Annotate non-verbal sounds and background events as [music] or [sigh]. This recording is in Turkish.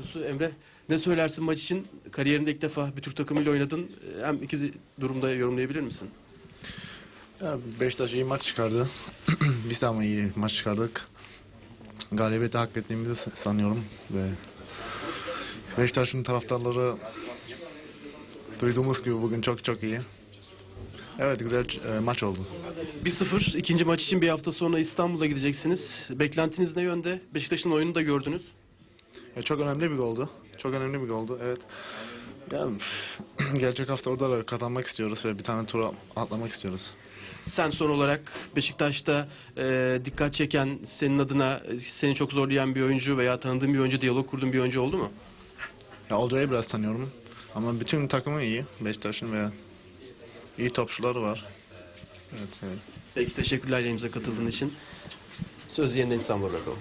Yusuf Emre ne söylersin maç için? Kariyerinde ilk defa bir Türk takımıyla oynadın. Hem iki durumda yorumlayabilir misin? Ya Beşiktaş iyi maç çıkardı. [clears throat] Biz de ama iyi maç çıkardık. Galibiyeti hak ettiğimizi sanıyorum ve Beşiktaş'ın taraftarları duyduğumuz gibi bugün çok çok iyi. Evet güzel e, maç oldu. 1-0 ikinci maç için bir hafta sonra İstanbul'a gideceksiniz. Beklentiniz ne yönde? Beşiktaş'ın oyununu da gördünüz. Ya çok önemli bir goldu. Çok önemli bir goldu. Evet. Ya, [clears throat] gelecek hafta orada da kazanmak istiyoruz ve bir tane tura atlamak istiyoruz. Sen son olarak Beşiktaş'ta e, dikkat çeken, senin adına e, seni çok zorlayan bir oyuncu veya tanıdığın bir oyuncu, diyalog kurduğun bir oyuncu oldu mu? Ya Olcay'ı biraz tanıyorum. Ama bütün takımı iyi. Beşiktaş'ın ve iyi topçuları var. Evet, evet. Peki teşekkürler yayınımıza katıldığın için. Söz yeniden İstanbul'a bırakalım.